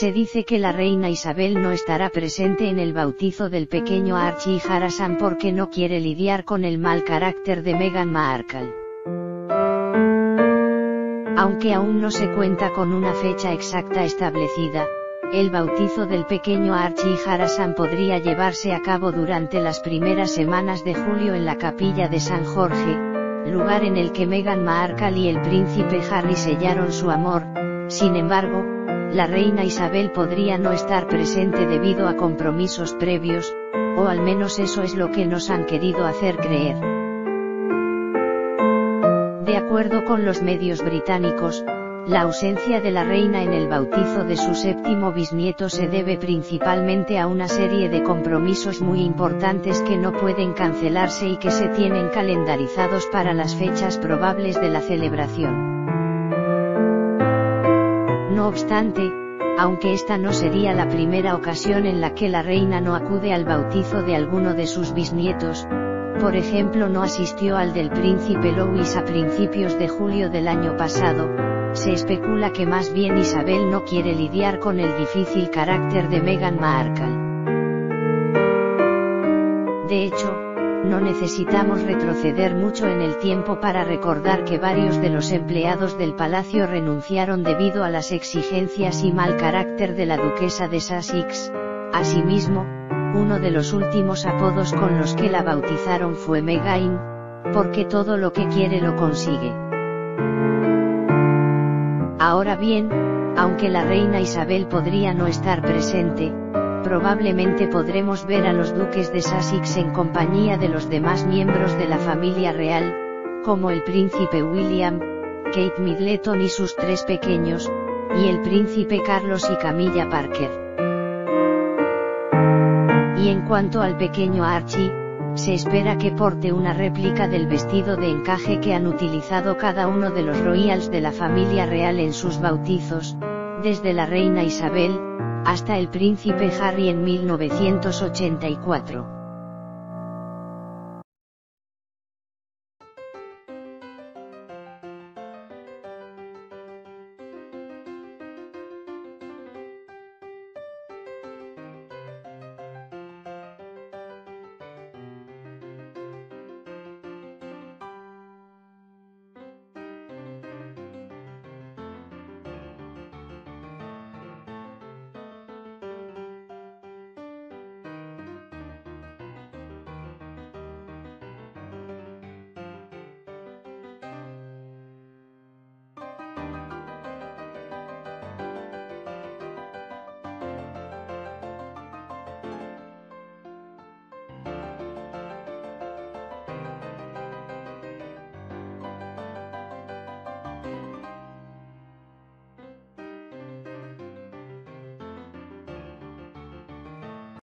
Se dice que la reina Isabel no estará presente en el bautizo del pequeño Archie Harrison porque no quiere lidiar con el mal carácter de Meghan Markle. Aunque aún no se cuenta con una fecha exacta establecida, el bautizo del pequeño Archie Harrison podría llevarse a cabo durante las primeras semanas de julio en la capilla de San Jorge, lugar en el que Meghan Markle y el príncipe Harry sellaron su amor, sin embargo, la reina Isabel podría no estar presente debido a compromisos previos, o al menos eso es lo que nos han querido hacer creer. De acuerdo con los medios británicos, la ausencia de la reina en el bautizo de su séptimo bisnieto se debe principalmente a una serie de compromisos muy importantes que no pueden cancelarse y que se tienen calendarizados para las fechas probables de la celebración. No obstante, aunque esta no sería la primera ocasión en la que la reina no acude al bautizo de alguno de sus bisnietos, por ejemplo no asistió al del príncipe Louis a principios de julio del año pasado, se especula que más bien Isabel no quiere lidiar con el difícil carácter de Meghan Markle. De hecho, no necesitamos retroceder mucho en el tiempo para recordar que varios de los empleados del palacio renunciaron debido a las exigencias y mal carácter de la duquesa de Sussex. Asimismo, uno de los últimos apodos con los que la bautizaron fue Megain, porque todo lo que quiere lo consigue. Ahora bien, aunque la reina Isabel podría no estar presente, probablemente podremos ver a los duques de Sussex en compañía de los demás miembros de la familia real, como el príncipe William, Kate Middleton y sus tres pequeños, y el príncipe Carlos y Camilla Parker. Y en cuanto al pequeño Archie, se espera que porte una réplica del vestido de encaje que han utilizado cada uno de los royals de la familia real en sus bautizos, desde la reina Isabel, hasta el príncipe Harry en 1984.